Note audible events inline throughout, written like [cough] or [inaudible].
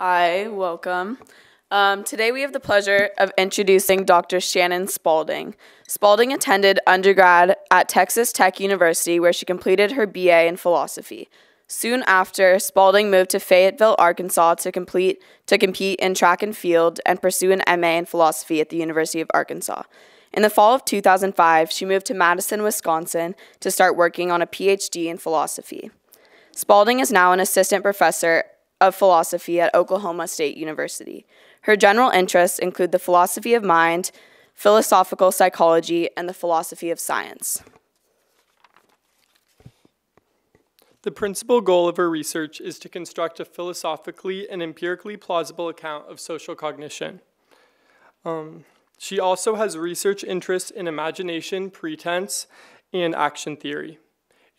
Hi, welcome. Um, today we have the pleasure of introducing Dr. Shannon Spaulding. Spaulding attended undergrad at Texas Tech University, where she completed her BA in philosophy. Soon after, Spaulding moved to Fayetteville, Arkansas to complete to compete in track and field and pursue an MA in philosophy at the University of Arkansas. In the fall of 2005, she moved to Madison, Wisconsin to start working on a PhD in philosophy. Spaulding is now an assistant professor of philosophy at Oklahoma State University. Her general interests include the philosophy of mind, philosophical psychology, and the philosophy of science. The principal goal of her research is to construct a philosophically and empirically plausible account of social cognition. Um, she also has research interests in imagination, pretense, and action theory.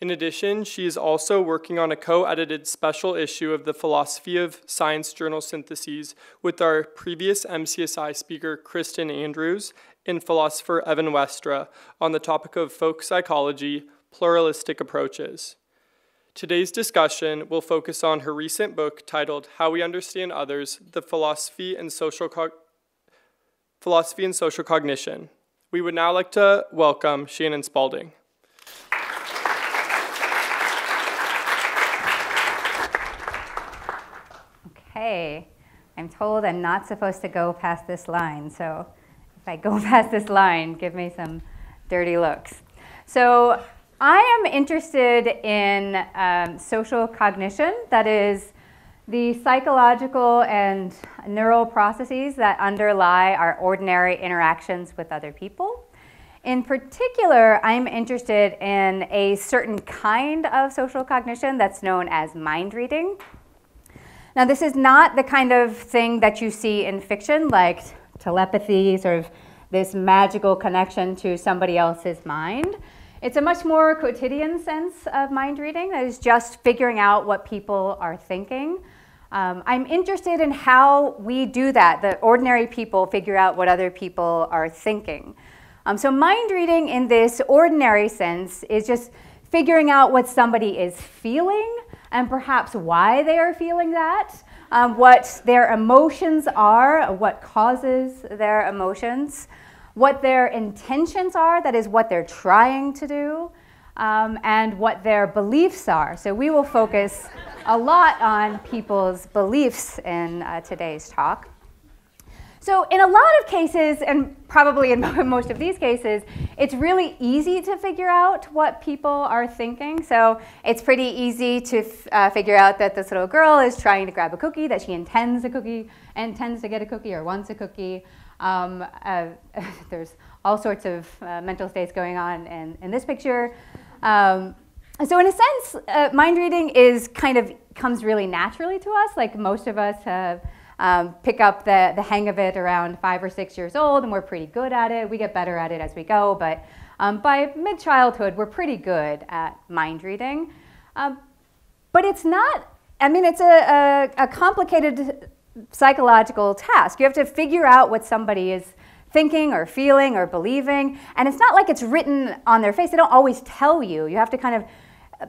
In addition, she is also working on a co edited special issue of the Philosophy of Science Journal Synthese with our previous MCSI speaker, Kristin Andrews, and philosopher Evan Westra on the topic of folk psychology, pluralistic approaches. Today's discussion will focus on her recent book titled How We Understand Others The Philosophy and Social, Co- Philosophy and Social Cognition. We would now like to welcome Shannon Spaulding. Okay, I'm told I'm not supposed to go past this line, so if I go [laughs] past this line, give me some dirty looks. So I am interested in um, social cognition, that is, the psychological and neural processes that underlie our ordinary interactions with other people. In particular, I'm interested in a certain kind of social cognition that's known as mind reading. Now, this is not the kind of thing that you see in fiction, like telepathy, sort of this magical connection to somebody else's mind. It's a much more quotidian sense of mind reading that is just figuring out what people are thinking. Um, I'm interested in how we do that, the ordinary people figure out what other people are thinking. Um, so, mind reading in this ordinary sense is just figuring out what somebody is feeling and perhaps why they are feeling that, um, what their emotions are, what causes their emotions, what their intentions are, that is, what they're trying to do, um, and what their beliefs are. So we will focus a lot on people's beliefs in uh, today's talk. So, in a lot of cases, and probably in [laughs] most of these cases, it's really easy to figure out what people are thinking. So, it's pretty easy to uh, figure out that this little girl is trying to grab a cookie, that she intends a cookie, intends to get a cookie, or wants a cookie. Um, uh, [laughs] there's all sorts of uh, mental states going on in, in this picture. Um, so, in a sense, uh, mind reading is kind of comes really naturally to us. Like most of us have um, pick up the, the hang of it around five or six years old, and we're pretty good at it. We get better at it as we go, but um, by mid childhood, we're pretty good at mind reading. Um, but it's not, I mean, it's a, a, a complicated psychological task. You have to figure out what somebody is thinking or feeling or believing. And it's not like it's written on their face. They don't always tell you. You have to kind of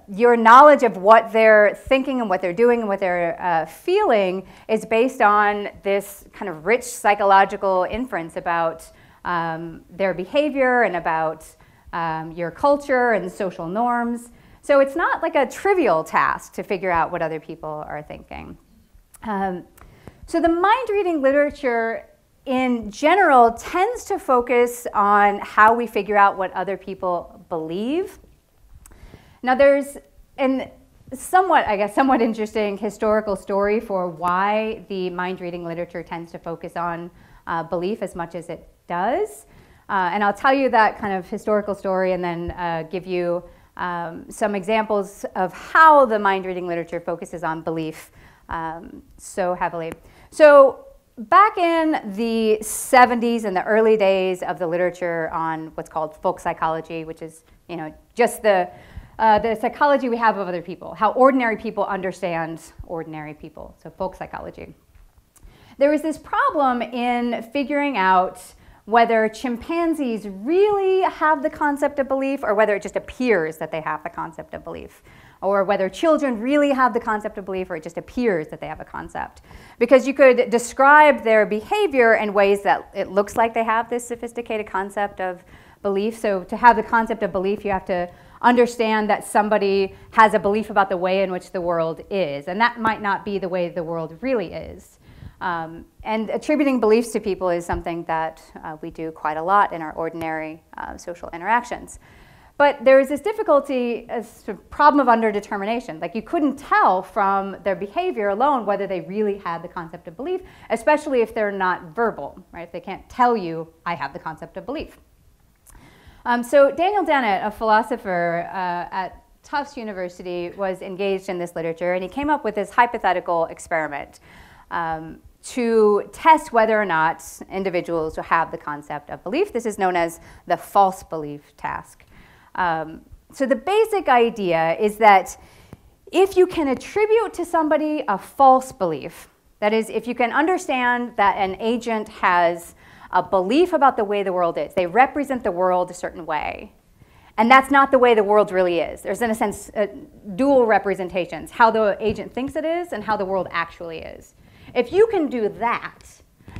your knowledge of what they're thinking and what they're doing and what they're uh, feeling is based on this kind of rich psychological inference about um, their behavior and about um, your culture and social norms. So it's not like a trivial task to figure out what other people are thinking. Um, so the mind reading literature in general tends to focus on how we figure out what other people believe now, there's an somewhat, I guess, somewhat interesting historical story for why the mind reading literature tends to focus on uh, belief as much as it does. Uh, and I'll tell you that kind of historical story and then uh, give you um, some examples of how the mind reading literature focuses on belief um, so heavily. So, back in the 70s and the early days of the literature on what's called folk psychology, which is you know just the uh, the psychology we have of other people, how ordinary people understand ordinary people, so folk psychology. There was this problem in figuring out whether chimpanzees really have the concept of belief or whether it just appears that they have the concept of belief or whether children really have the concept of belief or it just appears that they have a concept. Because you could describe their behavior in ways that it looks like they have this sophisticated concept of belief. So to have the concept of belief, you have to understand that somebody has a belief about the way in which the world is. And that might not be the way the world really is. Um, and attributing beliefs to people is something that uh, we do quite a lot in our ordinary uh, social interactions. But there is this difficulty, a problem of underdetermination. Like you couldn't tell from their behavior alone whether they really had the concept of belief, especially if they're not verbal, right? If they can't tell you, I have the concept of belief. Um, so Daniel Dennett, a philosopher uh, at Tufts University, was engaged in this literature, and he came up with this hypothetical experiment um, to test whether or not individuals have the concept of belief. This is known as the false belief task. Um, so the basic idea is that if you can attribute to somebody a false belief, that is, if you can understand that an agent has a belief about the way the world is, they represent the world a certain way, and that's not the way the world really is. There's, in a sense, uh, dual representations how the agent thinks it is and how the world actually is. If you can do that,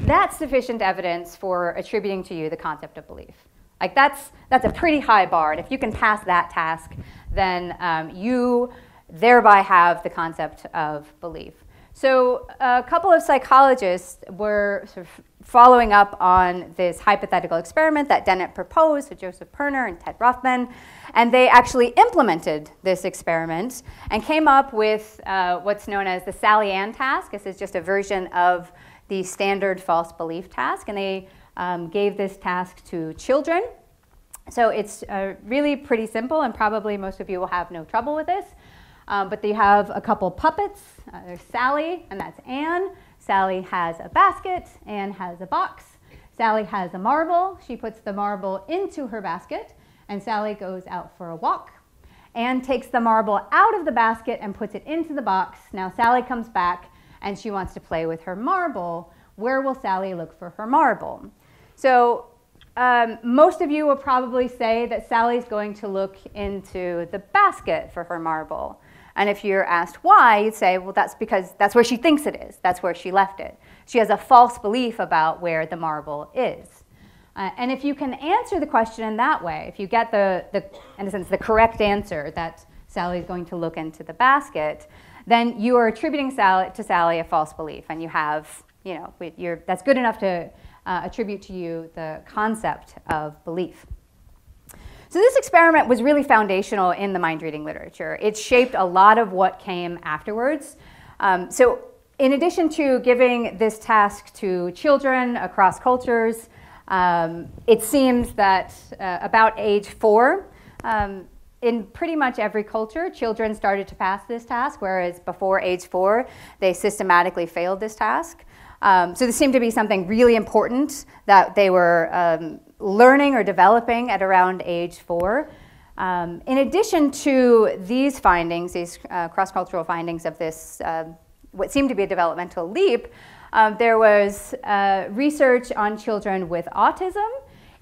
that's sufficient evidence for attributing to you the concept of belief. Like that's, that's a pretty high bar. And if you can pass that task, then um, you thereby have the concept of belief. So a couple of psychologists were sort of following up on this hypothetical experiment that Dennett proposed to Josef Perner and Ted Ruffman. And they actually implemented this experiment and came up with uh, what's known as the Sally Ann task. This is just a version of the standard false belief task. And they um, gave this task to children. So it's uh, really pretty simple, and probably most of you will have no trouble with this. Um, but they have a couple puppets. Uh, there's Sally, and that's Anne. Sally has a basket, Anne has a box. Sally has a marble. She puts the marble into her basket, and Sally goes out for a walk. Anne takes the marble out of the basket and puts it into the box. Now Sally comes back and she wants to play with her marble. Where will Sally look for her marble? So um, most of you will probably say that Sally's going to look into the basket for her marble. And if you're asked why, you'd say, well, that's because that's where she thinks it is. That's where she left it. She has a false belief about where the marble is. Uh, and if you can answer the question in that way, if you get the, the, in a sense, the correct answer that Sally is going to look into the basket, then you are attributing Sally, to Sally a false belief, and you have, you know, that's good enough to uh, attribute to you the concept of belief. So this experiment was really foundational in the mind reading literature. It shaped a lot of what came afterwards. Um, so in addition to giving this task to children across cultures, um, it seems that uh, about age four, um, in pretty much every culture, children started to pass this task, whereas before age four, they systematically failed this task. Um, so this seemed to be something really important that they were um, learning or developing at around age four. Um, in addition to these findings, these uh, cross-cultural findings of this, uh, what seemed to be a developmental leap, um, there was uh, research on children with autism.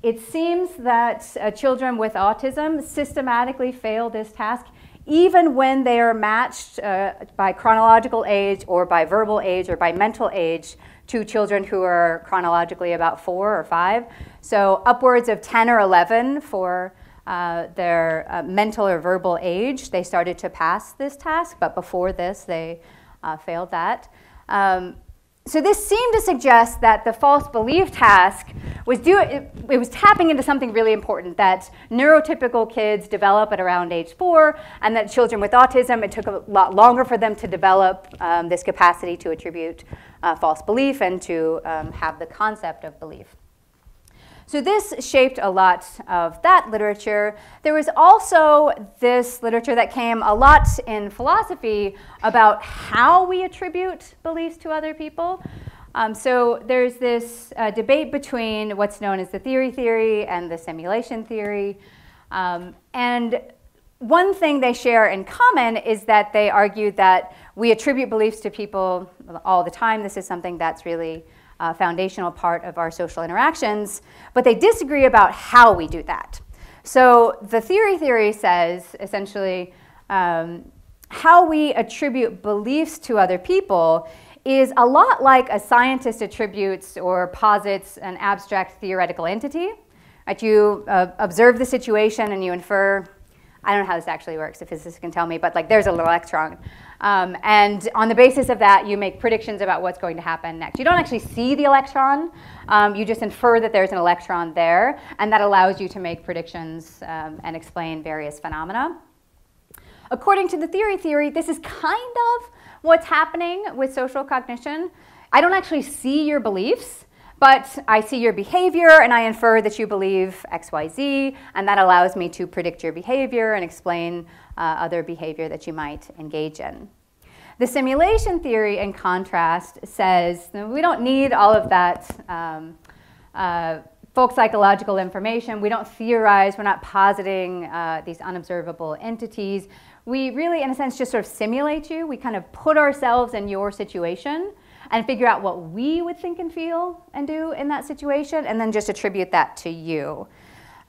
It seems that uh, children with autism systematically fail this task even when they are matched uh, by chronological age or by verbal age or by mental age to children who are chronologically about four or five. So upwards of 10 or 11 for uh, their uh, mental or verbal age, they started to pass this task, but before this, they uh, failed that. Um, so this seemed to suggest that the false belief task was do, it, it, was tapping into something really important that neurotypical kids develop at around age four, and that children with autism it took a lot longer for them to develop um, this capacity to attribute uh, false belief and to um, have the concept of belief. So this shaped a lot of that literature. There was also this literature that came a lot in philosophy about how we attribute beliefs to other people. Um, so there's this uh, debate between what's known as the theory theory and the simulation theory. Um, and one thing they share in common is that they argue that we attribute beliefs to people all the time. This is something that's really uh, foundational part of our social interactions, but they disagree about how we do that. So the theory theory says essentially um, how we attribute beliefs to other people is a lot like a scientist attributes or posits an abstract theoretical entity. Right? You uh, observe the situation and you infer, I don't know how this actually works, the physicist can tell me, but like there's an electron. Um, and on the basis of that, you make predictions about what's going to happen next. You don't actually see the electron, um, you just infer that there's an electron there, and that allows you to make predictions um, and explain various phenomena. According to the theory theory, this is kind of what's happening with social cognition. I don't actually see your beliefs, but I see your behavior and I infer that you believe XYZ, and that allows me to predict your behavior and explain uh, other behavior that you might engage in. The simulation theory, in contrast, says we don't need all of that um, uh, folk psychological information. We don't theorize. We're not positing uh, these unobservable entities. We really, in a sense, just sort of simulate you. We kind of put ourselves in your situation and figure out what we would think and feel and do in that situation, and then just attribute that to you.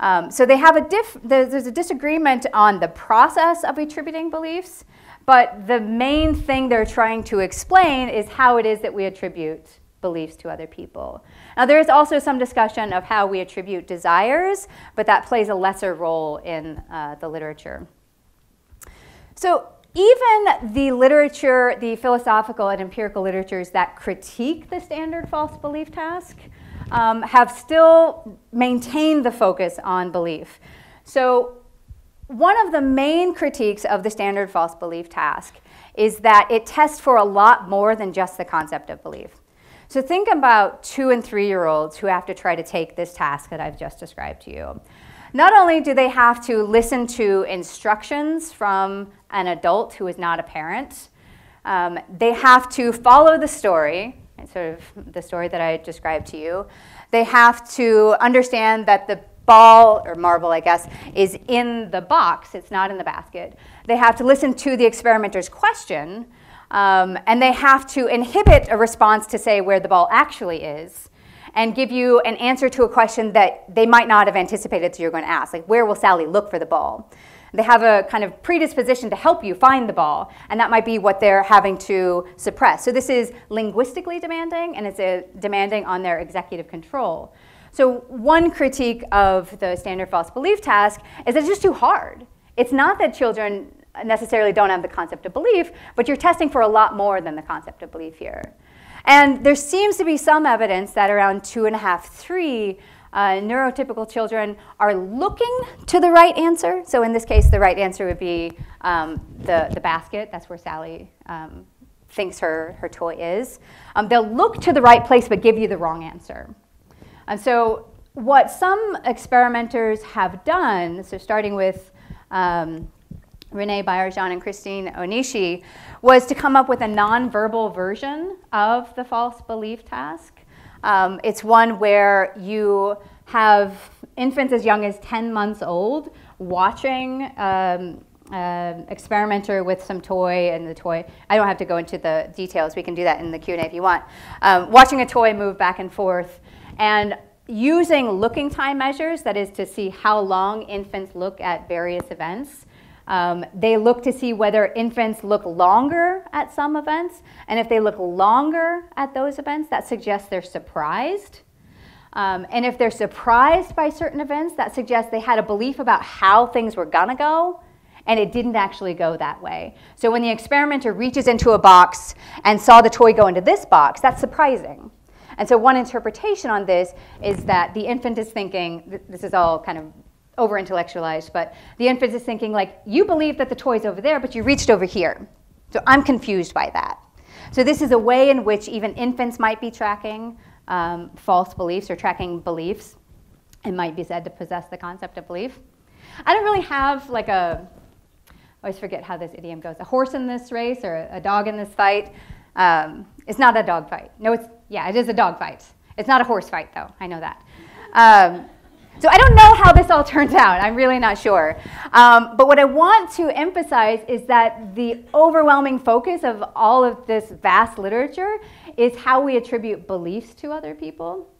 Um, so they have a diff, there's a disagreement on the process of attributing beliefs, but the main thing they're trying to explain is how it is that we attribute beliefs to other people. Now, there is also some discussion of how we attribute desires, but that plays a lesser role in uh, the literature. So, even the literature, the philosophical and empirical literatures that critique the standard false belief task, um, have still maintained the focus on belief. So, one of the main critiques of the standard false belief task is that it tests for a lot more than just the concept of belief. So, think about two and three year olds who have to try to take this task that I've just described to you. Not only do they have to listen to instructions from an adult who is not a parent, um, they have to follow the story sort of the story that I described to you. They have to understand that the ball or marble, I guess, is in the box. It's not in the basket. They have to listen to the experimenter's question, um, and they have to inhibit a response to say where the ball actually is and give you an answer to a question that they might not have anticipated that you're going to ask, like where will Sally look for the ball? They have a kind of predisposition to help you find the ball, and that might be what they're having to suppress. So this is linguistically demanding, and it's a demanding on their executive control. So one critique of the standard false belief task is it's just too hard. It's not that children necessarily don't have the concept of belief, but you're testing for a lot more than the concept of belief here. And there seems to be some evidence that around two and a half, three, uh, neurotypical children are looking to the right answer. So in this case, the right answer would be um, the, the basket. That's where Sally um, thinks her, her toy is. Um, they'll look to the right place but give you the wrong answer. And so what some experimenters have done, so starting with um, Renee Baillargeon and Kristine Onishi, was to come up with a nonverbal version of the false belief task. Um, it's one where you have infants as young as 10 months old watching um, uh, experimenter with some toy and the toy i don't have to go into the details we can do that in the q&a if you want um, watching a toy move back and forth and using looking time measures that is to see how long infants look at various events um, they look to see whether infants look longer at some events, and if they look longer at those events, that suggests they're surprised. Um, and if they're surprised by certain events, that suggests they had a belief about how things were gonna go, and it didn't actually go that way. So when the experimenter reaches into a box and saw the toy go into this box, that's surprising. And so one interpretation on this is that the infant is thinking, this is all kind of over intellectualized, but the infant is thinking like, you believe that the toy's over there, but you reached over here. So I'm confused by that. So this is a way in which even infants might be tracking um, false beliefs or tracking beliefs and might be said to possess the concept of belief. I don't really have like a, I always forget how this idiom goes, a horse in this race or a dog in this fight. Um, it's not a dog fight. No, it's, yeah, it is a dog fight. It's not a horse fight though, I know that. Um, So I don't know how this all turns out. I'm really not sure. Um, but what I want to emphasize is that the overwhelming focus of all of this vast literature is how we attribute beliefs to other people.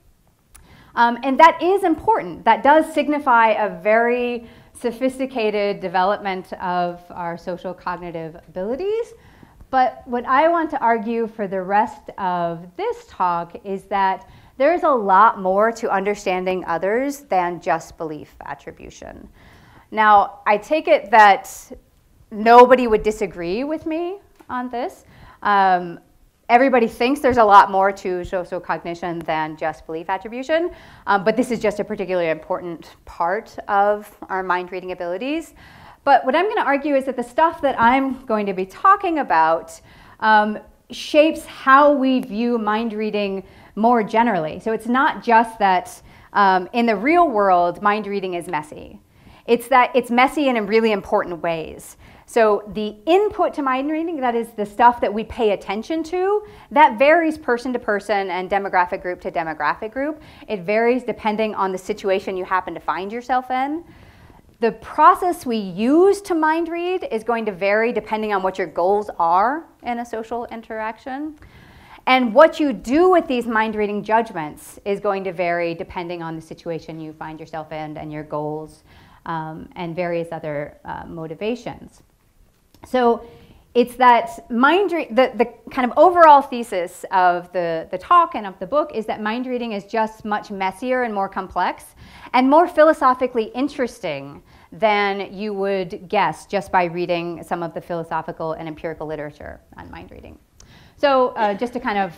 Um, and that is important. That does signify a very sophisticated development of our social cognitive abilities. But what I want to argue for the rest of this talk is that there's a lot more to understanding others than just belief attribution. Now, I take it that nobody would disagree with me on this. Um, everybody thinks there's a lot more to social cognition than just belief attribution, um, but this is just a particularly important part of our mind reading abilities. But what I'm going to argue is that the stuff that I'm going to be talking about um, shapes how we view mind reading more generally. So it's not just that um, in the real world, mind reading is messy. It's that it's messy in really important ways. So the input to mind reading, that is the stuff that we pay attention to, that varies person to person and demographic group to demographic group. It varies depending on the situation you happen to find yourself in. The process we use to mind read is going to vary depending on what your goals are in a social interaction. And what you do with these mind reading judgments is going to vary depending on the situation you find yourself in and your goals um, and various other uh, motivations. So it's that mind re- the, the kind of overall thesis of the, the talk and of the book is that mind reading is just much messier and more complex and more philosophically interesting than you would guess just by reading some of the philosophical and empirical literature on mind reading. So uh, just to kind of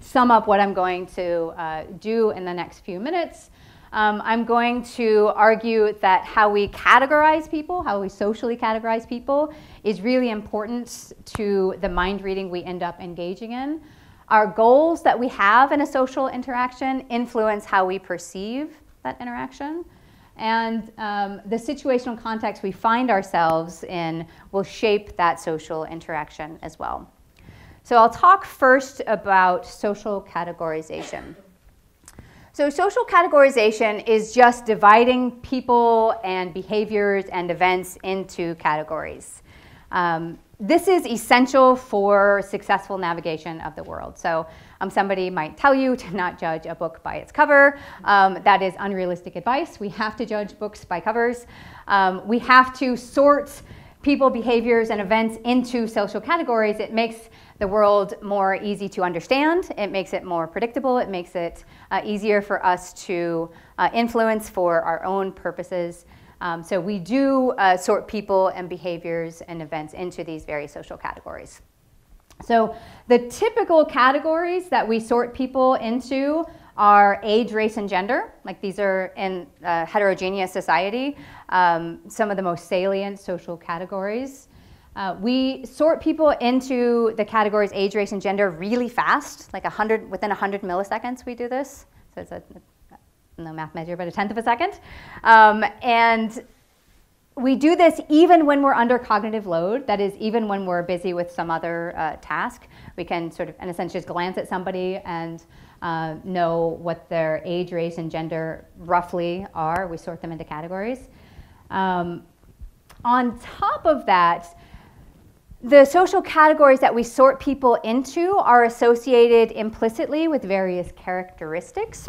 sum up what I'm going to uh, do in the next few minutes, um, I'm going to argue that how we categorize people, how we socially categorize people, is really important to the mind reading we end up engaging in. Our goals that we have in a social interaction influence how we perceive that interaction. And um, the situational context we find ourselves in will shape that social interaction as well. So I'll talk first about social categorization. So social categorization is just dividing people and behaviors and events into categories. Um, this is essential for successful navigation of the world. So um, somebody might tell you to not judge a book by its cover. Um, that is unrealistic advice. We have to judge books by covers. Um, we have to sort people, behaviors, and events into social categories. It makes the world more easy to understand. It makes it more predictable. It makes it uh, easier for us to uh, influence for our own purposes. Um, so we do uh, sort people and behaviors and events into these very social categories. So the typical categories that we sort people into are age, race, and gender. Like these are in a heterogeneous society, um, some of the most salient social categories. Uh, we sort people into the categories age, race, and gender really fast, like 100, within 100 milliseconds we do this. So it's a, no math measure, but a tenth of a second. Um, and we do this even when we're under cognitive load, that is, even when we're busy with some other uh, task. We can sort of, in a sense, just glance at somebody and uh, know what their age, race, and gender roughly are. We sort them into categories. Um, on top of that, the social categories that we sort people into are associated implicitly with various characteristics.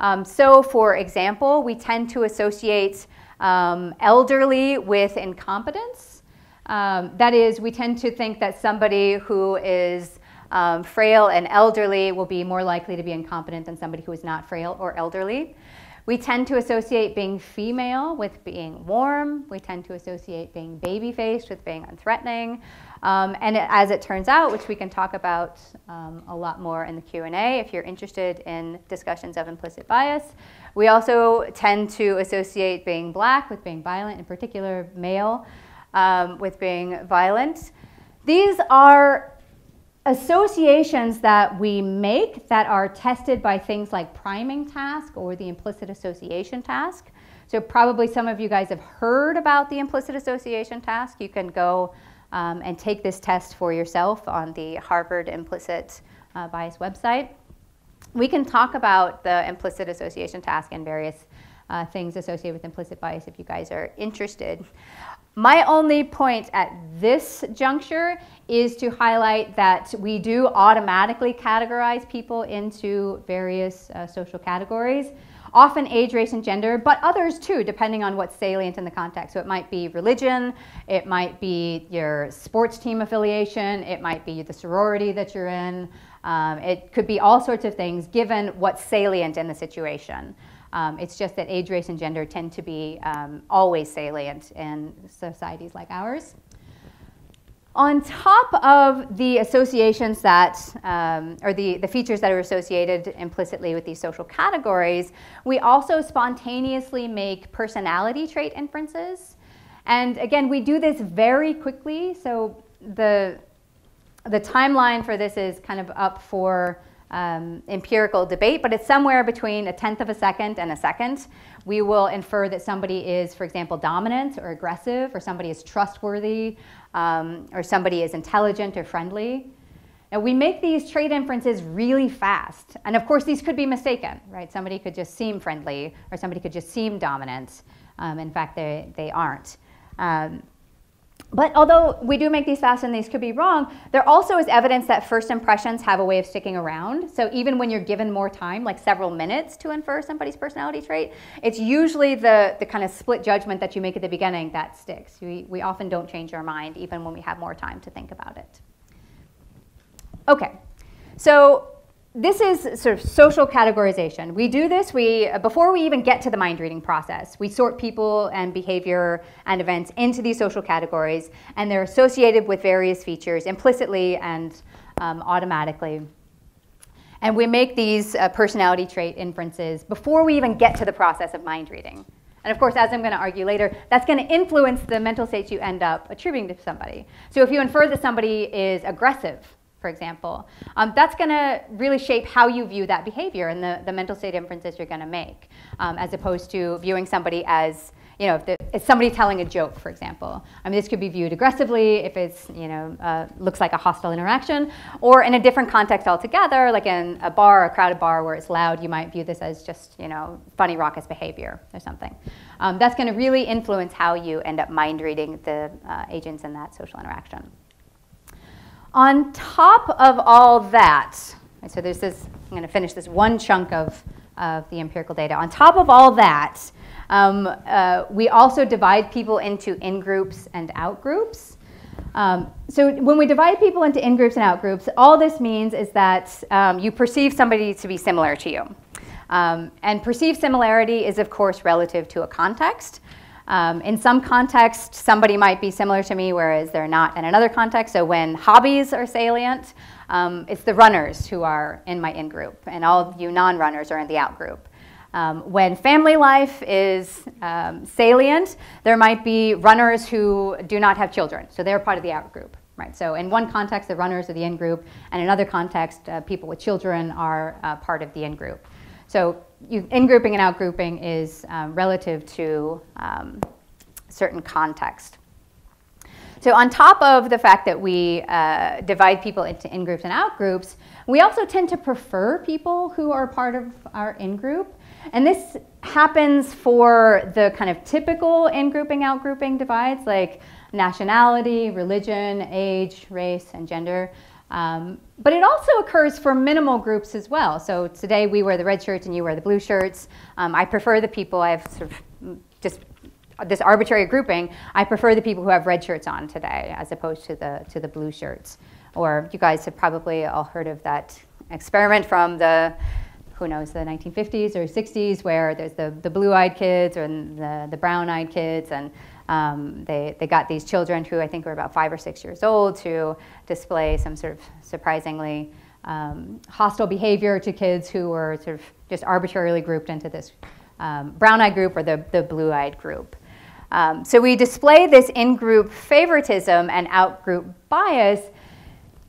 Um, so, for example, we tend to associate um, elderly with incompetence. Um, that is, we tend to think that somebody who is um, frail and elderly will be more likely to be incompetent than somebody who is not frail or elderly. We tend to associate being female with being warm. We tend to associate being baby faced with being unthreatening. Um, and it, as it turns out, which we can talk about um, a lot more in the Q&A if you're interested in discussions of implicit bias, we also tend to associate being black with being violent, in particular male um, with being violent. These are associations that we make that are tested by things like priming task or the implicit association task. So probably some of you guys have heard about the implicit association task. You can go um, and take this test for yourself on the Harvard Implicit uh, Bias website. We can talk about the implicit association task and various uh, things associated with implicit bias if you guys are interested. My only point at this juncture is to highlight that we do automatically categorize people into various uh, social categories, often age, race, and gender, but others too, depending on what's salient in the context. So it might be religion, it might be your sports team affiliation, it might be the sorority that you're in, um, it could be all sorts of things given what's salient in the situation. Um, it's just that age, race, and gender tend to be um, always salient in societies like ours. On top of the associations that, um, or the, the features that are associated implicitly with these social categories, we also spontaneously make personality trait inferences. And again, we do this very quickly. So the, the timeline for this is kind of up for um, empirical debate, but it's somewhere between a tenth of a second and a second. We will infer that somebody is, for example, dominant or aggressive, or somebody is trustworthy, um, or somebody is intelligent or friendly. And we make these trait inferences really fast. And of course, these could be mistaken, right? Somebody could just seem friendly, or somebody could just seem dominant. Um, in fact, they, they aren't. Um, but although we do make these fast and these could be wrong, there also is evidence that first impressions have a way of sticking around. So even when you're given more time, like several minutes to infer somebody's personality trait, it's usually the, the kind of split judgment that you make at the beginning that sticks. We, we often don't change our mind even when we have more time to think about it. Okay, so this is sort of social categorization. We do this we, before we even get to the mind reading process. We sort people and behavior and events into these social categories, and they're associated with various features implicitly and um, automatically. And we make these uh, personality trait inferences before we even get to the process of mind reading. And of course, as I'm going to argue later, that's going to influence the mental states you end up attributing to somebody. So if you infer that somebody is aggressive, for example. Um, that's going to really shape how you view that behavior and the, the mental state inferences you're going to make, um, as opposed to viewing somebody as, you know, if the, it's somebody telling a joke, for example. I mean, this could be viewed aggressively if it's, you know, uh, looks like a hostile interaction, or in a different context altogether, like in a bar, a crowded bar where it's loud, you might view this as just, you know, funny, raucous behavior or something. Um, that's going to really influence how you end up mind reading the uh, agents in that social interaction. On top of all that, so there's this, I'm going to finish this one chunk of, of the empirical data. On top of all that, um, uh, we also divide people into in groups and out groups. Um, so when we divide people into in groups and out groups, all this means is that um, you perceive somebody to be similar to you. Um, and perceived similarity is, of course, relative to a context. Um, in some context, somebody might be similar to me, whereas they're not in another context. So when hobbies are salient, um, it's the runners who are in my in group, and all of you non runners are in the out group. Um, when family life is um, salient, there might be runners who do not have children, so they're part of the out group. Right, so in one context, the runners are the in group, and in another context, uh, people with children are uh, part of the in group. So you, in-grouping and out-grouping is um, relative to um, certain context. So on top of the fact that we uh, divide people into in-groups and out-groups, we also tend to prefer people who are part of our in-group. And this happens for the kind of typical in-grouping, out-grouping divides like nationality, religion, age, race, and gender. Um, but it also occurs for minimal groups as well. So today we wear the red shirts and you wear the blue shirts. Um, I prefer the people I have sort of just this arbitrary grouping. I prefer the people who have red shirts on today as opposed to the to the blue shirts. Or you guys have probably all heard of that experiment from the who knows the 1950s or 60s where there's the, the blue-eyed kids or the, the brown-eyed kids and um, they, they got these children who I think were about five or six years old to display some sort of surprisingly um, hostile behavior to kids who were sort of just arbitrarily grouped into this um, brown-eyed group or the, the blue-eyed group. Um, so we display this in-group favoritism and out-group bias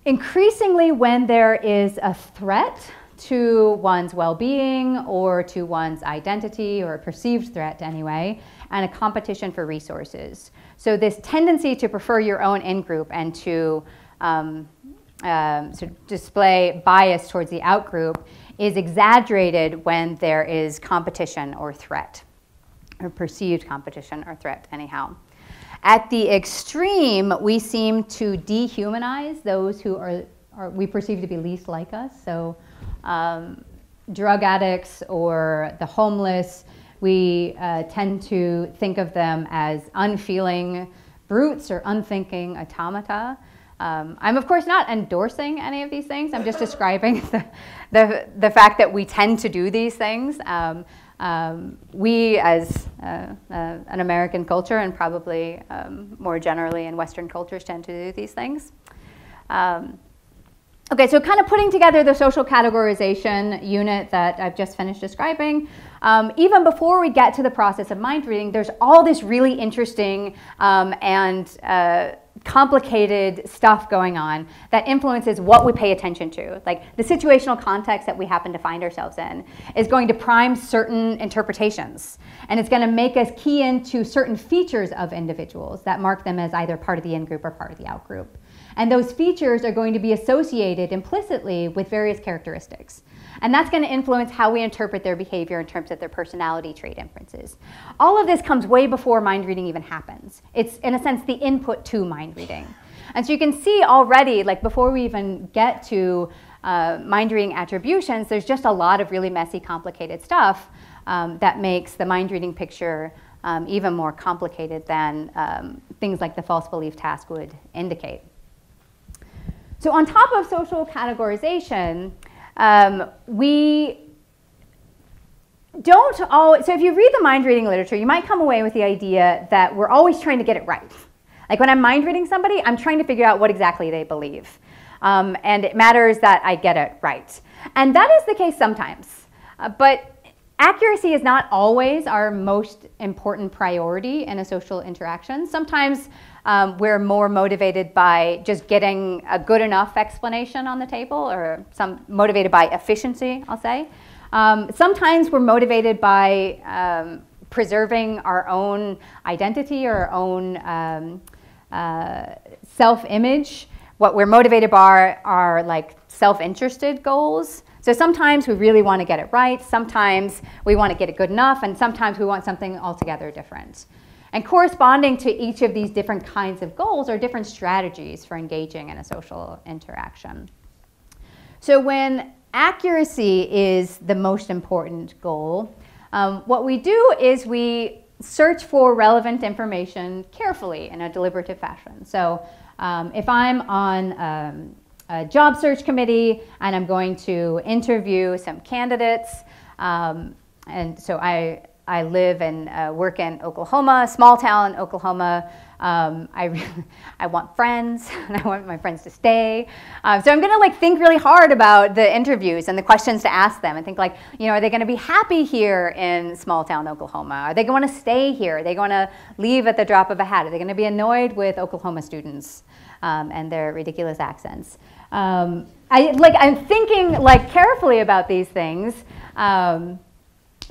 increasingly when there is a threat to one's well-being or to one's identity or a perceived threat anyway and a competition for resources. So this tendency to prefer your own in-group and to um, um, sort of display bias towards the out-group is exaggerated when there is competition or threat. or perceived competition or threat, anyhow. At the extreme, we seem to dehumanize those who are, are we perceive to be least like us. So, um, drug addicts or the homeless, we uh, tend to think of them as unfeeling brutes or unthinking automata. Um, I'm, of course, not endorsing any of these things. I'm just describing [laughs] the, the, the fact that we tend to do these things. Um, um, we, as uh, uh, an American culture, and probably um, more generally in Western cultures, tend to do these things. Um, okay, so kind of putting together the social categorization unit that I've just finished describing. Um, even before we get to the process of mind reading, there's all this really interesting um, and uh, complicated stuff going on that influences what we pay attention to. Like the situational context that we happen to find ourselves in is going to prime certain interpretations. And it's going to make us key into certain features of individuals that mark them as either part of the in group or part of the out group. And those features are going to be associated implicitly with various characteristics. And that's going to influence how we interpret their behavior in terms of their personality trait inferences. All of this comes way before mind reading even happens. It's, in a sense, the input to mind reading. And so you can see already, like before we even get to uh, mind reading attributions, there's just a lot of really messy, complicated stuff um, that makes the mind reading picture um, even more complicated than um, things like the false belief task would indicate. So on top of social categorization, um, we don't always, so if you read the mind reading literature, you might come away with the idea that we're always trying to get it right. Like when I'm mind reading somebody, I'm trying to figure out what exactly they believe. Um, and it matters that I get it right. And that is the case sometimes. Uh, but accuracy is not always our most important priority in a social interaction. Sometimes um, we're more motivated by just getting a good enough explanation on the table or some motivated by efficiency, I'll say. Um, sometimes we're motivated by um, preserving our own identity or our own um, uh, self-image. What we're motivated by are like self-interested goals. So sometimes we really want to get it right, sometimes we want to get it good enough, and sometimes we want something altogether different. And corresponding to each of these different kinds of goals are different strategies for engaging in a social interaction. So when accuracy is the most important goal, um, what we do is we search for relevant information carefully in a deliberative fashion. So um, if I'm on um, a job search committee and I'm going to interview some candidates, um, and so I I live and uh, work in Oklahoma, small town Oklahoma. Um, I, [laughs] I want friends, [laughs] and I want my friends to stay. Um, so I'm going to like think really hard about the interviews and the questions to ask them, and think like, you know, are they going to be happy here in small town Oklahoma? Are they going to stay here? Are they going to leave at the drop of a hat? Are they going to be annoyed with Oklahoma students um, and their ridiculous accents? Um, I like I'm thinking like carefully about these things. Um,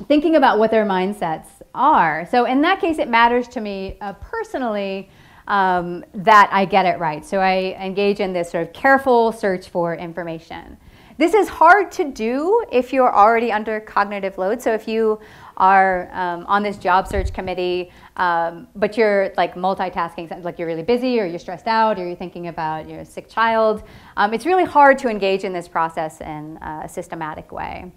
thinking about what their mindsets are. So in that case, it matters to me uh, personally um, that I get it right. So I engage in this sort of careful search for information. This is hard to do if you're already under cognitive load. So if you are um, on this job search committee, um, but you're like multitasking, like you're really busy or you're stressed out or you're thinking about your sick child, um, it's really hard to engage in this process in a systematic way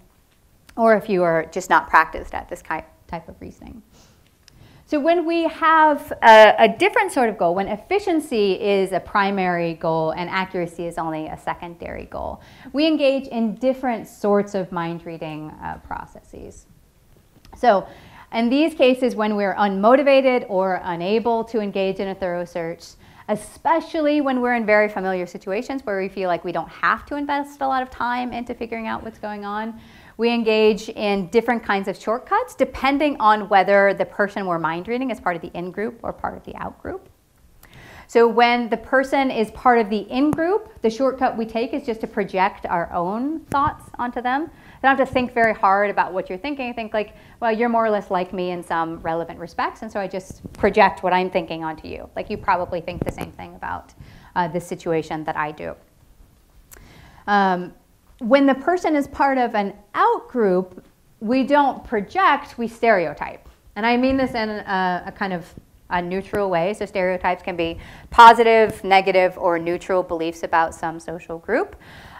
or if you are just not practiced at this type of reasoning. So when we have a, a, different sort of goal, when efficiency is a primary goal and accuracy is only a secondary goal, we engage in different sorts of mind reading uh, processes. So in these cases, when we're unmotivated or unable to engage in a thorough search, especially when we're in very familiar situations where we feel like we don't have to invest a lot of time into figuring out what's going on, we engage in different kinds of shortcuts depending on whether the person we're mind reading is part of the in group or part of the out group. So when the person is part of the in group, the shortcut we take is just to project our own thoughts onto them. They don't have to think very hard about what you're thinking. I Think like, well, you're more or less like me in some relevant respects, and so I just project what I'm thinking onto you. Like you probably think the same thing about uh, this situation that I do. Um, when the person is part of an out group, we don't project, we stereotype. And I mean this in a, a kind of a neutral way. So stereotypes can be positive, negative, or neutral beliefs about some social group.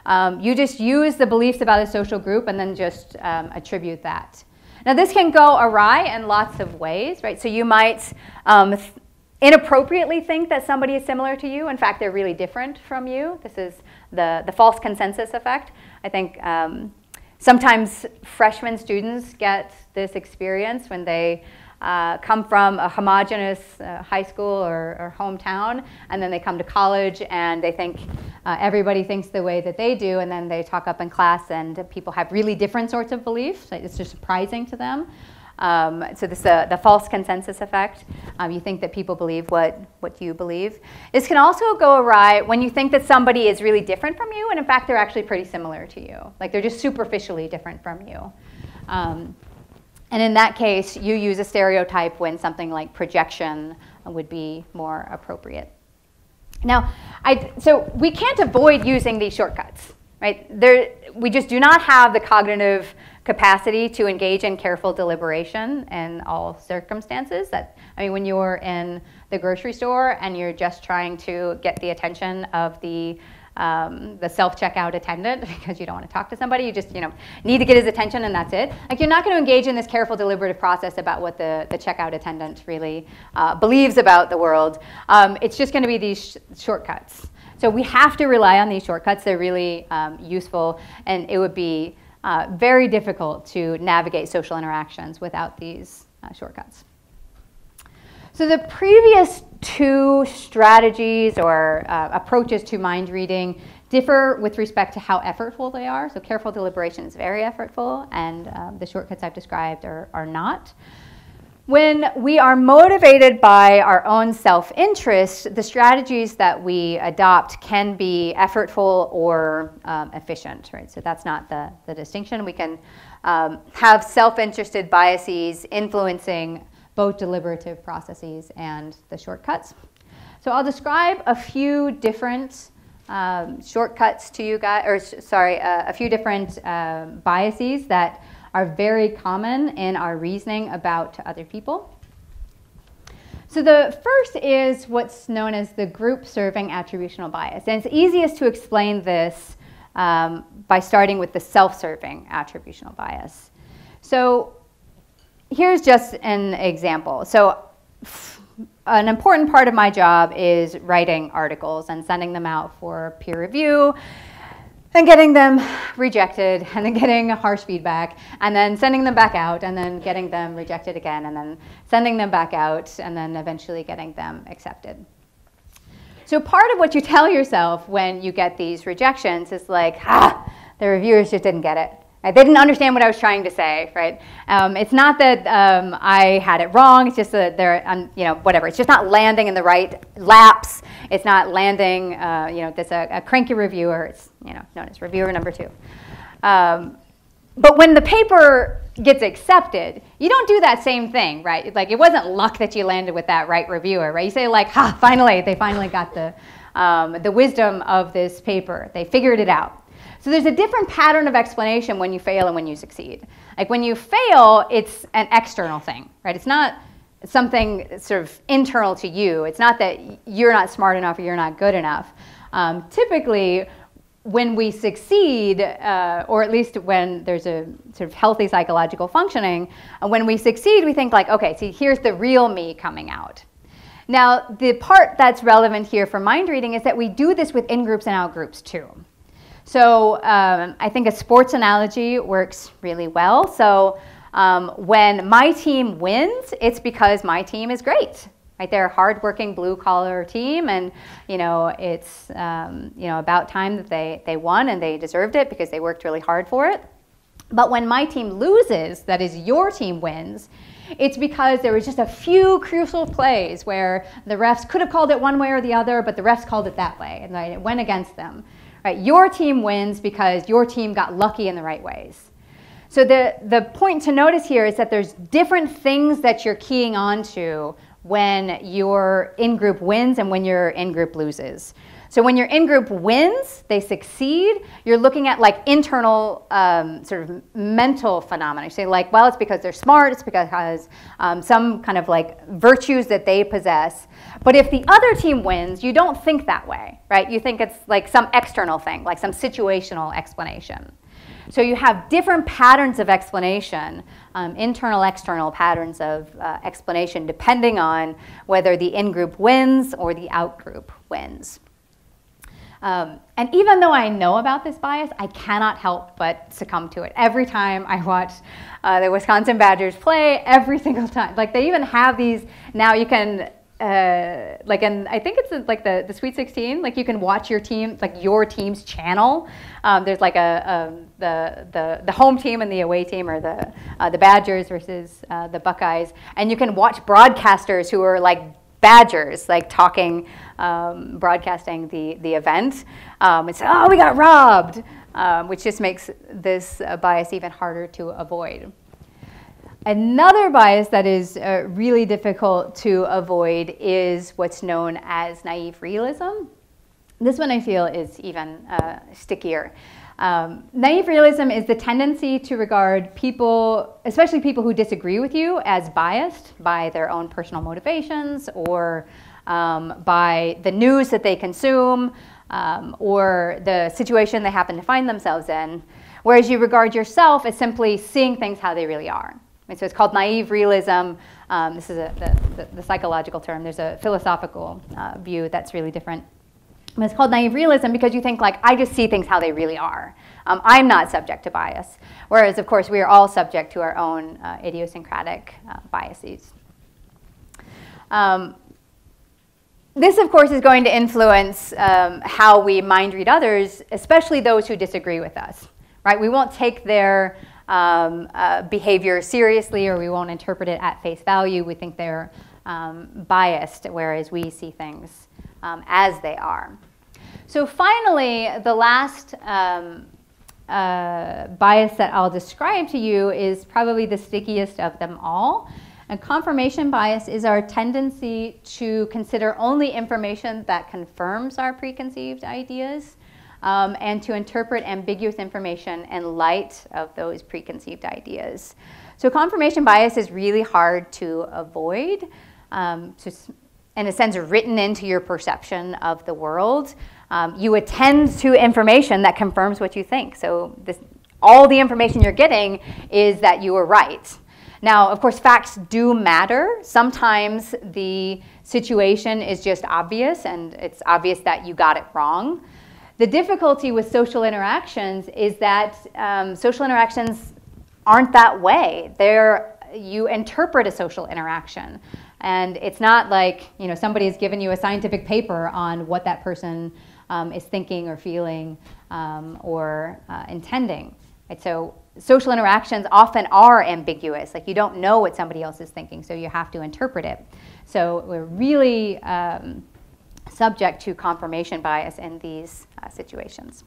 Um, you just use the beliefs about a social group and then just um, attribute that. Now this can go awry in lots of ways, right? So you might um, inappropriately think that somebody is similar to you. In fact, they're really different from you. This is the, the false consensus effect. I think um, sometimes freshman students get this experience when they uh, come from a homogenous uh, high school or, or, hometown, and then they come to college and they think uh, everybody thinks the way that they do, and then they talk up in class and people have really different sorts of beliefs. It's just surprising to them. Um, so this uh, the false consensus effect. Um, you think that people believe what, what you believe. This can also go awry when you think that somebody is really different from you, and in fact, they're actually pretty similar to you. Like they're just superficially different from you. Um, and in that case, you use a stereotype when something like projection would be more appropriate. Now, I, so we can't avoid using these shortcuts, right? There, we just do not have the cognitive capacity to engage in careful deliberation in all circumstances. That I mean, when you're in the grocery store and you're just trying to get the attention of the um, the self-checkout attendant [laughs] because you don't want to talk to somebody. You just you know need to get his attention and that's it. Like you're not going to engage in this careful deliberative process about what the, the checkout attendant really uh, believes about the world. Um, it's just going to be these sh shortcuts. So we have to rely on these shortcuts. They're really um, useful and it would be uh, very difficult to navigate social interactions without these uh, shortcuts. So the previous two strategies or uh, approaches to mind reading differ with respect to how effortful they are. So careful deliberation is very effortful, and um, the shortcuts I've described are, are not. When we are motivated by our own self-interest, the strategies that we adopt can be effortful or um, efficient, right? So that's not the, the distinction. We can um, have self-interested biases influencing both deliberative processes and the shortcuts. So I'll describe a few different um, shortcuts to you guys, or sorry, uh, a few different uh, biases that are very common in our reasoning about other people. So the first is what's known as the group serving attributional bias. And it's easiest to explain this um, by starting with the self-serving attributional bias. So here's just an example. So an important part of my job is writing articles and sending them out for peer review and getting them rejected and then getting harsh feedback and then sending them back out and then getting them rejected again and then sending them back out and then eventually getting them accepted. So part of what you tell yourself when you get these rejections is like, ah, the reviewers just didn't get it. Right? They didn't understand what I was trying to say, right? Um, it's not that um, I had it wrong. It's just that they're, um, you know, whatever. It's just not landing in the right laps. It's not landing, uh, you know, this a, a, cranky reviewer. It's, you know, known as reviewer number two. Um, but when the paper gets accepted, you don't do that same thing, right? Like it wasn't luck that you landed with that right reviewer, right? You say like, ha, finally, they finally got the, um, the wisdom of this paper. They figured it out. So there's a different pattern of explanation when you fail and when you succeed. Like when you fail, it's an external thing, right? It's not something sort of internal to you. It's not that you're not smart enough or you're not good enough. Um, typically, when we succeed, uh, or at least when there's a sort of healthy psychological functioning, uh, when we succeed, we think like, okay, see, here's the real me coming out. Now, the part that's relevant here for mind reading is that we do this with in-groups and out-groups too. So um, I think a sports analogy works really well. So um, when my team wins, it's because my team is great. Right, they're a hardworking blue collar team, and you know it's um, you know about time that they they won and they deserved it because they worked really hard for it. But when my team loses, that is your team wins, it's because there was just a few crucial plays where the refs could have called it one way or the other, but the refs called it that way, and it went against them. Right? Your team wins because your team got lucky in the right ways. So the, the point to notice here is that there's different things that you're keying on to when your in-group wins and when your in-group loses. So when your in-group wins, they succeed, you're looking at like internal um, sort of mental phenomena. You say like, well, it's because they're smart, it's because um, some kind of like virtues that they possess. But if the other team wins, you don't think that way, right? You think it's like some external thing, like some situational explanation. So you have different patterns of explanation, um, internal, external patterns of uh, explanation, depending on whether the in-group wins or the out-group wins. Um, and even though I know about this bias, I cannot help but succumb to it. Every time I watch uh, the Wisconsin Badgers play, every [laughs] single time. Like they even have these, now you can, uh, like, and I think it's like the, the Sweet 16, like you can watch your team, like your team's channel. Um, there's like a, a, the, the, the home team and the away team, or the, uh, the Badgers versus uh, the Buckeyes. And you can watch broadcasters who are like Badgers, like talking, um, broadcasting the, the event, um, and say, oh, we got robbed, um, which just makes this uh, bias even harder to avoid. Another bias that is uh, really difficult to avoid is what's known as naive realism. This one I feel is even uh, stickier. Um, naive realism is the tendency to regard people, especially people who disagree with you, as biased by their own personal motivations or um, by the news that they consume um, or the situation they happen to find themselves in, whereas you regard yourself as simply seeing things how they really are. And so it's called naive realism. Um, this is a, the, the, the, psychological term. There's a philosophical uh, view that's really different it's called naive realism because you think like, I just see things how they really are. Um, I'm not subject to bias. Whereas, of course, we are all subject to our own uh, idiosyncratic uh, biases. Um, this, of course, is going to influence um, how we mind read others, especially those who disagree with us. Right? We won't take their um, uh, behavior seriously or we won't interpret it at face value. We think they're um, biased, whereas we see things um, as they are. So finally, the last um, uh, bias that I'll describe to you is probably the stickiest of them all. And confirmation bias is our tendency to consider only information that confirms our preconceived ideas um, and to interpret ambiguous information in light of those preconceived ideas. So confirmation bias is really hard to avoid, um, to, in a sense, written into your perception of the world um, you attend to information that confirms what you think. So this, all the information you're getting is that you were right. Now, of course, facts do matter. Sometimes the situation is just obvious and it's obvious that you got it wrong. The difficulty with social interactions is that um, social interactions aren't that way. They're, you interpret a social interaction. And it's not like you know somebody has given you a scientific paper on what that person um, is thinking or feeling um, or uh, intending. Right? So social interactions often are ambiguous. Like you don't know what somebody else is thinking, so you have to interpret it. So we're really um, subject to confirmation bias in these uh, situations.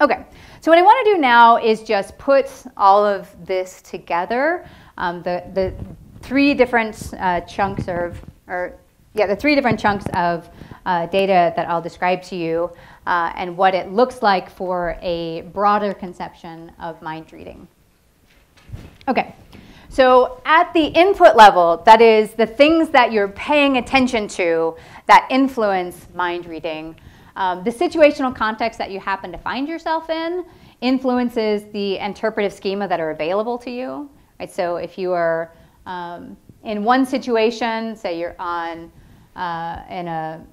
Okay, so what I want to do now is just put all of this together. Um, the, the three different uh, chunks of, or yeah, the three different chunks of uh, data that I'll describe to you uh, and what it looks like for a broader conception of mind reading. Okay, so at the input level, that is the things that you're paying attention to that influence mind reading, um, the situational context that you happen to find yourself in influences the interpretive schema that are available to you. Right? So if you are um, in one situation, say you're on uh, in a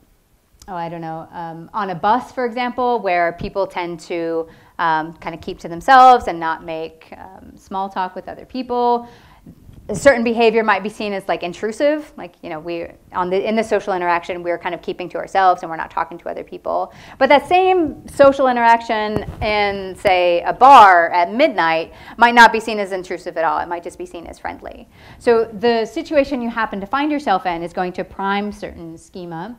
oh, I don't know, um, on a bus, for example, where people tend to um, kind of keep to themselves and not make um, small talk with other people. A certain behavior might be seen as like intrusive, like you know, we on the in the social interaction we're kind of keeping to ourselves and we're not talking to other people. But that same social interaction in say a bar at midnight might not be seen as intrusive at all. It might just be seen as friendly. So the situation you happen to find yourself in is going to prime certain schema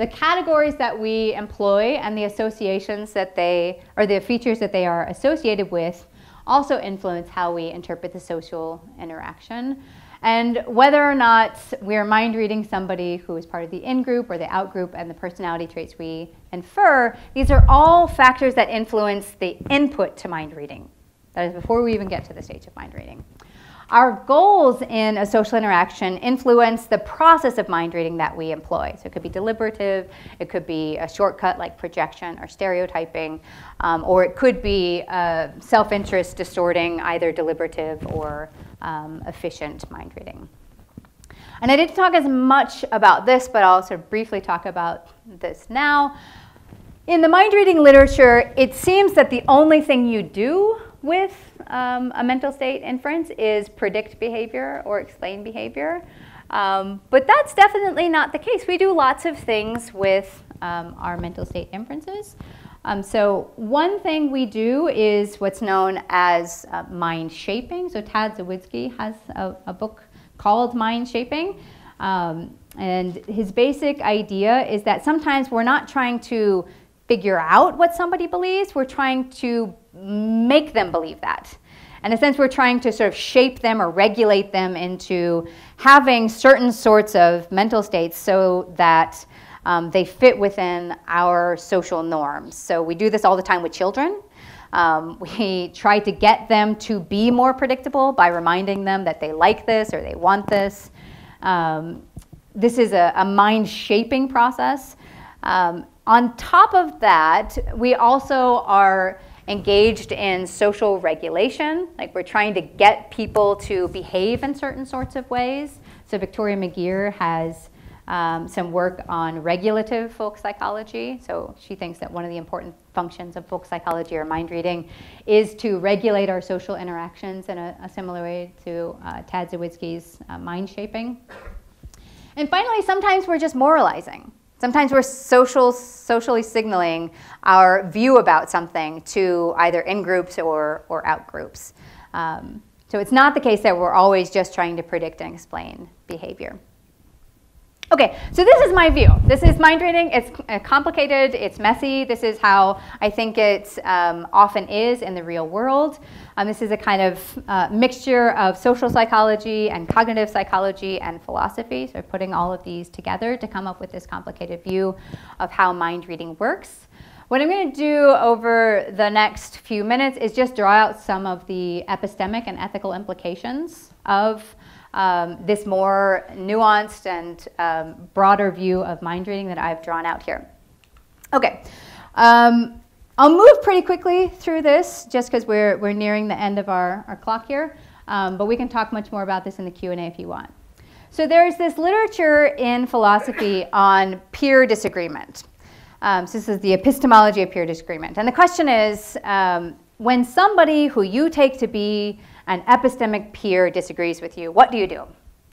the categories that we employ and the associations that they, or the features that they are associated with also influence how we interpret the social interaction. and whether or not we're mind reading somebody who is part of the in group or the out group and the personality traits we infer, these are all factors that influence the input to mind reading. That is before we even get to the stage of mind reading. Our goals in a social interaction influence the process of mind reading that we employ. So it could be deliberative, it could be a shortcut like projection or stereotyping, um, or it could be uh, self interest distorting, either deliberative or um, efficient mind reading. And I didn't talk as much about this, but I'll sort of briefly talk about this now. In the mind reading literature, it seems that the only thing you do with um, a mental state inference is predict behavior or explain behavior. Um, but that's definitely not the case. We do lots of things with um, our mental state inferences. Um, so one thing we do is what's known as uh, mind shaping. So Tad Zawidzki has a, a book called Mind Shaping. Um, and his basic idea is that sometimes we're not trying to figure out what somebody believes, we're trying to make them believe that. In a sense, we're trying to sort of shape them or regulate them into having certain sorts of mental states so that um, they fit within our social norms. So we do this all the time with children. Um, [laughs] we try to get them to be more predictable by reminding them that they like this or they want this. Um, this is a, a mind shaping process. Um, on top of that, we also are engaged in social regulation, like we're trying to get people to behave in certain sorts of ways. So Victoria McGeer has um, some work on regulative folk psychology. So she thinks that one of the important functions of folk psychology or mind reading is to regulate our social interactions in a, a similar way to uh, Tad Zawidzki's uh, mind shaping. And finally, sometimes we're just moralizing. Sometimes we're social, socially signaling our view about something to either in groups or, or out groups. Um, so it's not the case that we're always just trying to predict and explain behavior. Okay, so this is my view. This is mind reading. It's uh, complicated, it's messy. This is how I think it um, often is in the real world. Um, this is a kind of uh, mixture of social psychology and cognitive psychology and philosophy. So putting all of these together to come up with this complicated view of how mind reading works. What I'm going to do over the next few minutes is just draw out some of the epistemic and ethical implications of um, this more nuanced and um, broader view of mind reading that I've drawn out here. Okay, um, I'll move pretty quickly through this just because we're, we're nearing the end of our, our clock here, um, but we can talk much more about this in the Q&A if you want. So there's this literature in philosophy on peer disagreement. Um, so this is the epistemology of peer disagreement. And the question is, um, when somebody who you take to be an epistemic peer disagrees with you, what do you do?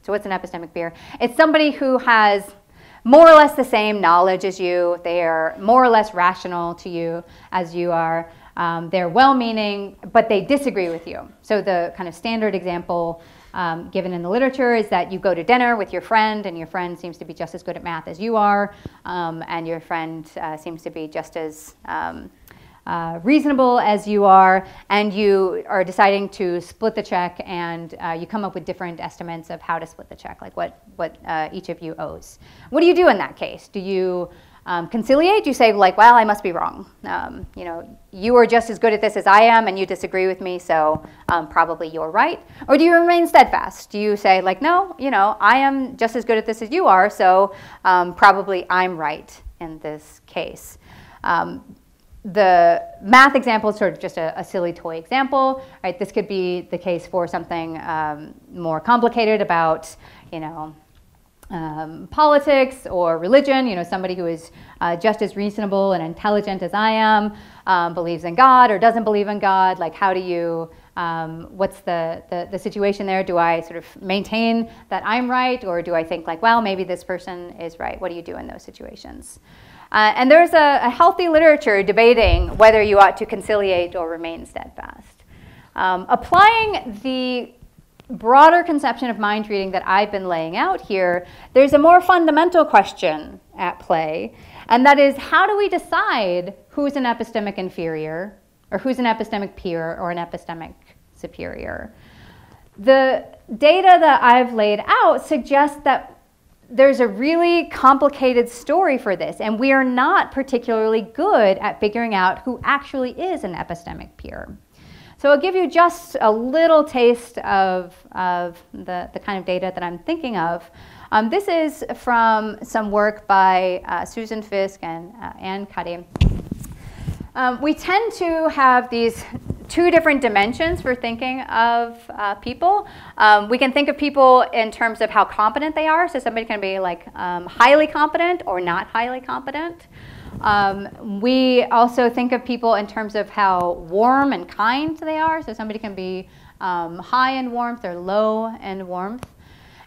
So, what's an epistemic peer? It's somebody who has more or less the same knowledge as you, they are more or less rational to you as you are. Um, they're well meaning, but they disagree with you. So, the kind of standard example um, given in the literature is that you go to dinner with your friend, and your friend seems to be just as good at math as you are, um, and your friend uh, seems to be just as um, uh, reasonable as you are, and you are deciding to split the check, and uh, you come up with different estimates of how to split the check, like what, what uh, each of you owes. What do you do in that case? Do you um, conciliate? Do you say, like, well, I must be wrong? Um, you know, you are just as good at this as I am, and you disagree with me, so um, probably you're right. Or do you remain steadfast? Do you say, like, no, you know, I am just as good at this as you are, so um, probably I'm right in this case? Um, the math example is sort of just a, a, silly toy example, right? This could be the case for something um, more complicated about, you know, um, politics or religion. You know, somebody who is uh, just as reasonable and intelligent as I am, um, believes in God or doesn't believe in God. Like, how do you? Um, what's the, the, the situation there? Do I sort of maintain that I'm right, or do I think like, well, maybe this person is right? What do you do in those situations? Uh, and there's a, a, healthy literature debating whether you ought to conciliate or remain steadfast. Um, applying the broader conception of mind reading that I've been laying out here, there's a more fundamental question at play, and that is how do we decide who's an epistemic inferior, or who's an epistemic peer, or an epistemic superior? the data that I've laid out suggests that there's a really complicated story for this, and we are not particularly good at figuring out who actually is an epistemic peer. So I'll give you just a little taste of, of the, the kind of data that I'm thinking of. Um, this is from some work by uh, Susan Fiske and uh, Anne Cuddy. Um, we tend to have these two different dimensions for thinking of uh, people. Um, we can think of people in terms of how competent they are. So somebody can be like um, highly competent or not highly competent. Um, we also think of people in terms of how warm and kind they are. So somebody can be um, high in warmth or low in warmth.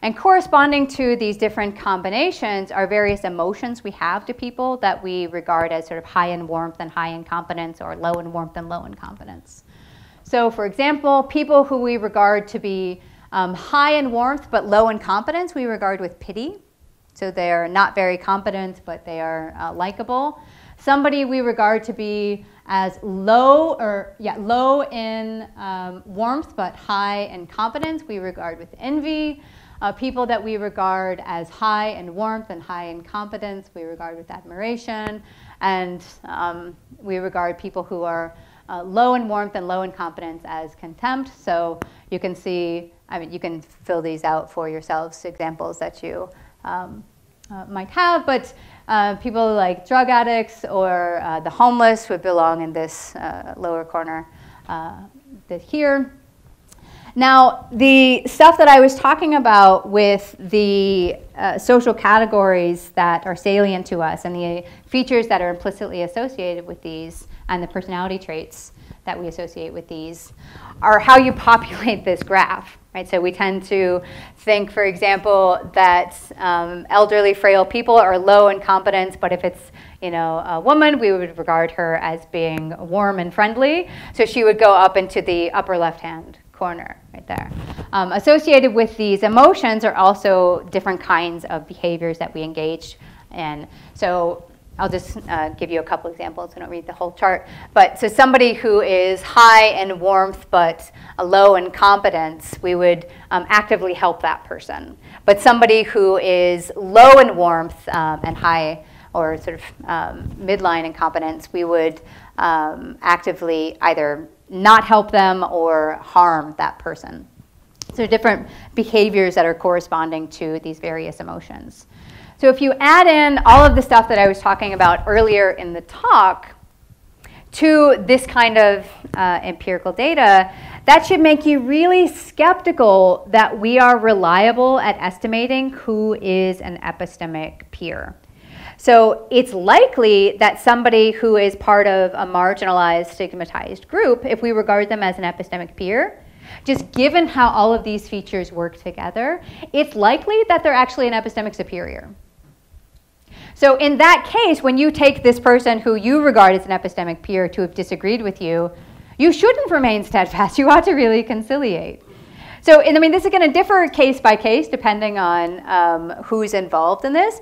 And corresponding to these different combinations are various emotions we have to people that we regard as sort of high in warmth and high in competence or low in warmth and low in competence. So for example, people who we regard to be um, high in warmth but low in competence, we regard with pity. So they're not very competent, but they are uh, likable. Somebody we regard to be as low or yeah low in um, warmth but high in competence, we regard with envy. Uh, people that we regard as high in warmth and high in competence, we regard with admiration. And um, we regard people who are uh, low in warmth and low in competence as contempt. So you can see, I mean, you can fill these out for yourselves, examples that you um, uh, might have, but uh, people like drug addicts or uh, the homeless would belong in this uh, lower corner uh, here. Now, the stuff that I was talking about with the uh, social categories that are salient to us and the features that are implicitly associated with these and the personality traits that we associate with these are how you populate this graph. Right? So we tend to think, for example, that um, elderly, frail people are low in competence, but if it's you know, a woman, we would regard her as being warm and friendly. So she would go up into the upper left-hand corner right there. Um, associated with these emotions are also different kinds of behaviors that we engage in. So I'll just uh, give you a couple examples. I don't read the whole chart. But so somebody who is high in warmth but low in competence, we would um, actively help that person. But somebody who is low in warmth um, and high or sort of um, midline in competence, we would um, actively either not help them or harm that person. So different behaviors that are corresponding to these various emotions. So if you add in all of the stuff that I was talking about earlier in the talk to this kind of uh, empirical data, that should make you really skeptical that we are reliable at estimating who is an epistemic peer. So it's likely that somebody who is part of a marginalized, stigmatized group, if we regard them as an epistemic peer, just given how all of these features work together, it's likely that they're actually an epistemic superior. So in that case, when you take this person who you regard as an epistemic peer to have disagreed with you, you shouldn't remain steadfast. [laughs] You ought to really conciliate. So, I mean, this is going to differ case by case depending on um, who's involved in this.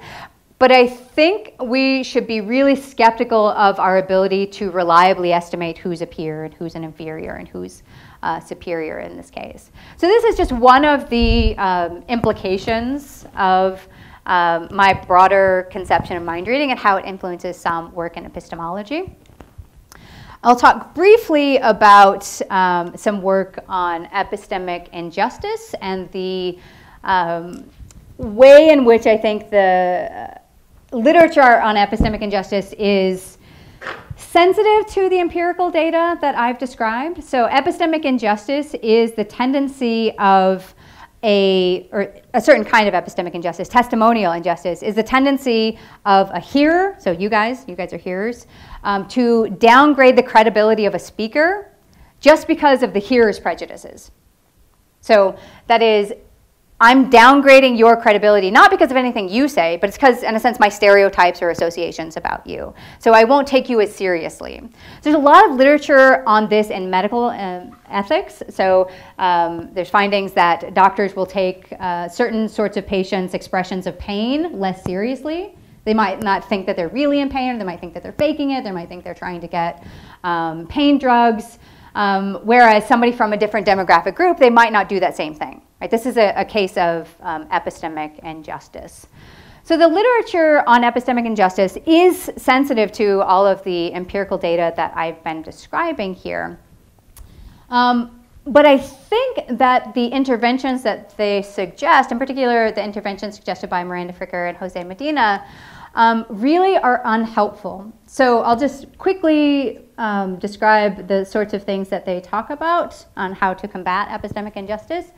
But I think we should be really skeptical of our ability to reliably estimate who's a peer and who's an inferior and who's uh, superior in this case. So this is just one of the um, implications of um, my broader conception of mind reading and how it influences some work in epistemology. I'll talk briefly about um, some work on epistemic injustice and the um, way in which I think the literature on epistemic injustice is sensitive to the empirical data that I've described. So epistemic injustice is the tendency of a, or a certain kind of epistemic injustice, testimonial injustice, is the tendency of a hearer, so you guys, you guys are hearers, um, to downgrade the credibility of a speaker just because of the hearer's prejudices. So that is I'm downgrading your credibility, not because of anything you say, but it's because, in a sense, my stereotypes or associations about you. So I won't take you as seriously. There's a lot of literature on this in medical um, ethics. So um, there's findings that doctors will take uh, certain sorts of patients' expressions of pain less seriously. They might not think that they're really in pain, they might think that they're faking it. They might think they're trying to get um, pain drugs. Um, whereas somebody from a different demographic group, they might not do that same thing. Right? This is a, a case of um, epistemic injustice. So the literature on epistemic injustice is sensitive to all of the empirical data that I've been describing here. Um, but I think that the interventions that they suggest, in particular the interventions suggested by Miranda Fricker and Jose Medina, um, really are unhelpful. So I'll just quickly um, describe the sorts of things that they talk about on how to combat epistemic injustice.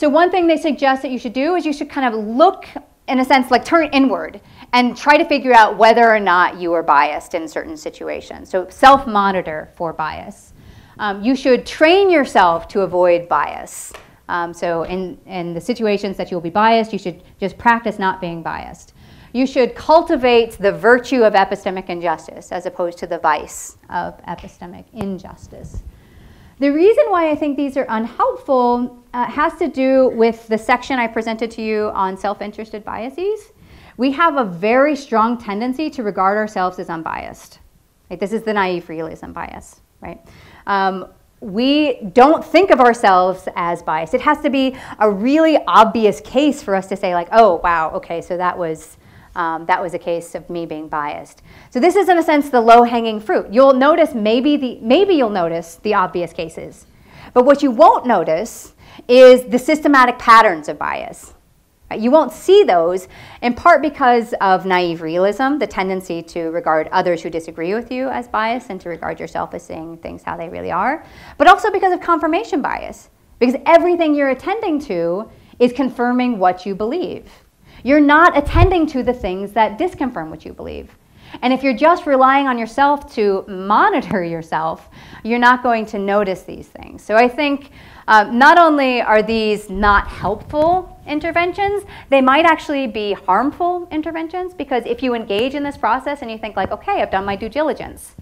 So one thing they suggest that you should do is you should kind of look in a sense, like turn inward and try to figure out whether or not you are biased in certain situations. So self monitor for bias. Um, you should train yourself to avoid bias. Um, so in, in the situations that you'll be biased, you should just practice not being biased. You should cultivate the virtue of epistemic injustice as opposed to the vice of epistemic injustice. The reason why I think these are unhelpful uh, has to do with the section I presented to you on self-interested biases. We have a very strong tendency to regard ourselves as unbiased. Right? This is the naive realism bias, right? Um, we don't think of ourselves as biased. It has to be a really obvious case for us to say like, oh, wow, okay, so that was, um, that was a case of me being biased. So this is in a sense the low-hanging fruit. You'll notice maybe, the, maybe you'll notice the obvious cases. But what you won't notice is the systematic patterns of bias. You won't see those in part because of naive realism, the tendency to regard others who disagree with you as biased and to regard yourself as seeing things how they really are, but also because of confirmation bias, because everything you're attending to is confirming what you believe. You're not attending to the things that disconfirm what you believe. And if you're just relying on yourself to monitor [laughs] yourself, you're not going to notice these things. So I think um, not only are these not helpful interventions, they might actually be harmful interventions because if you engage in this process and you think like, okay, I've done my due diligence,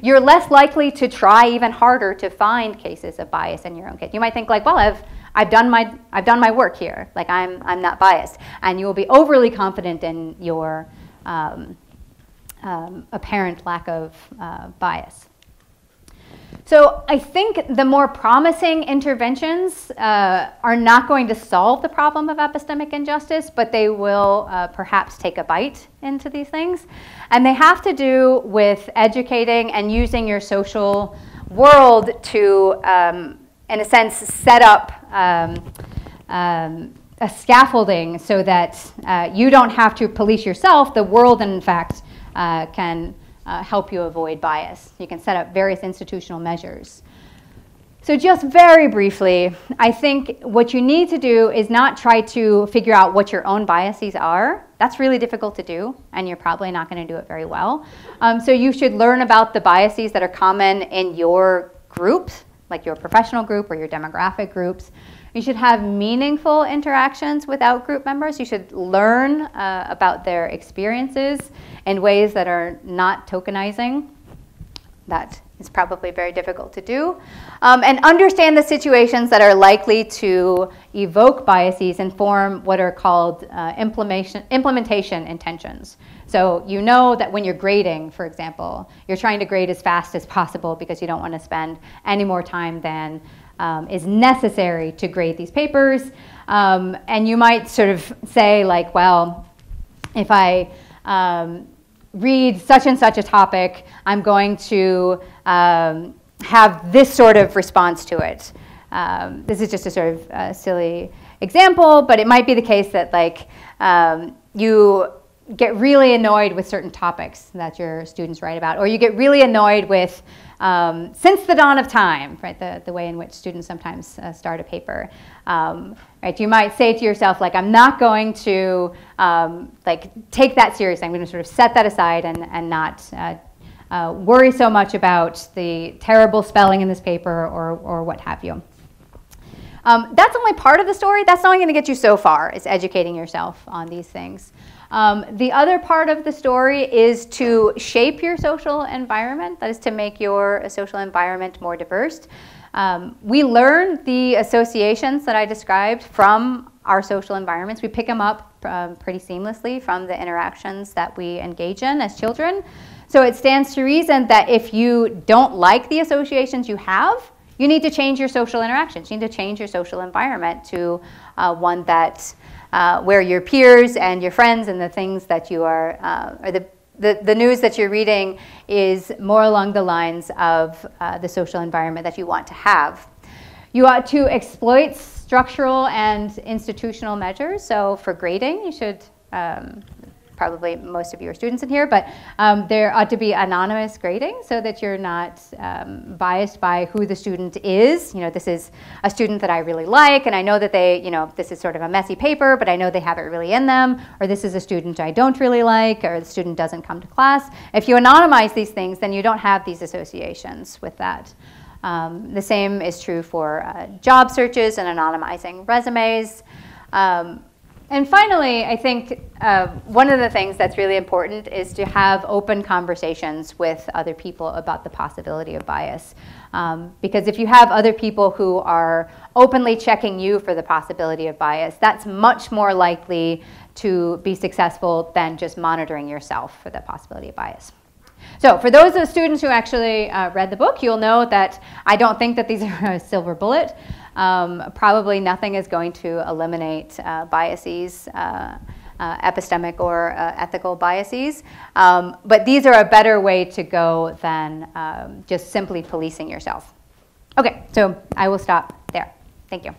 you're less likely to try even harder to find cases of bias in your own case. You might think like, well, I've I've done my I've done my work here. Like I'm I'm not biased, and you will be overly confident in your um, um, apparent lack of uh, bias. So I think the more promising interventions uh, are not going to solve the problem of epistemic injustice, but they will uh, perhaps take a bite into these things. And they have to do with educating and using your social world to, um, in a sense, set up um, um, a scaffolding so that uh, you don't have to police yourself. The world, in fact, uh, can uh, help you avoid bias. You can set up various institutional measures. So just very briefly, I think what you need to do is not try to figure out what your own biases are. That's really difficult to do, and you're probably not going to do it very well. Um, so you should learn about the biases that are common in your groups, like your professional group or your demographic groups. You should have meaningful interactions with out-group members. You should learn uh, about their experiences in ways that are not tokenizing. That is probably very difficult to do. Um, and understand the situations that are likely to evoke biases and form what are called uh, implementation, implementation intentions. So you know that when you're grading, for example, you're trying to grade as fast as possible because you don't want to spend any more time than um, is necessary to grade these papers. Um, and you might sort of say like, well, if I um, read such and such a topic, I'm going to um, have this sort of response to it. Um, this is just a sort of uh, silly example, but it might be the case that like um, you get really annoyed with certain topics that your students write about, or you get really annoyed with um, since the dawn of time, right, the, the way in which students sometimes uh, start a paper. Um, right, you might say to yourself, like, I'm not going to um, like take that seriously. I'm going to sort of set that aside and, and not uh, uh, worry so much about the terrible spelling in this paper or, or what have you. Um, that's only part of the story. That's only going to get you so far, is educating yourself on these things. Um, the other part of the story is to shape your social environment, that is to make your social environment more diverse. Um, we learn the associations that I described from our social environments. We pick them up um, pretty seamlessly from the interactions that we engage in as children. So it stands to reason that if you don't like the associations you have, you need to change your social interactions. You need to change your social environment to uh, one that uh, where your peers and your friends and the things that you are, uh, or the, the, the news that you're reading is more along the lines of uh, the social environment that you want to have. You ought to exploit structural and institutional measures. So for grading, you should um, probably most of you are students in here, but um, there ought to be anonymous grading so that you're not um, biased by who the student is. You know, this is a student that I really like, and I know that they, you know, this is sort of a messy paper, but I know they have it really in them, or this is a student I don't really like, or the student doesn't come to class. If you anonymize these things, then you don't have these associations with that. Um, the same is true for uh, job searches and anonymizing resumes. Um, and finally, I think uh, one of the things that's really important is to have open conversations with other people about the possibility of bias. Um, because if you have other people who are openly checking you for the possibility of bias, that's much more likely to be successful than just monitoring yourself for the possibility of bias. So for those of the students who actually uh, read the book, you'll know that I don't think that these [laughs] are a silver bullet. Um, probably nothing is going to eliminate uh, biases, uh, uh, epistemic or uh, ethical biases, um, but these are a better way to go than um, just simply policing yourself. Okay, so I will stop there. Thank you.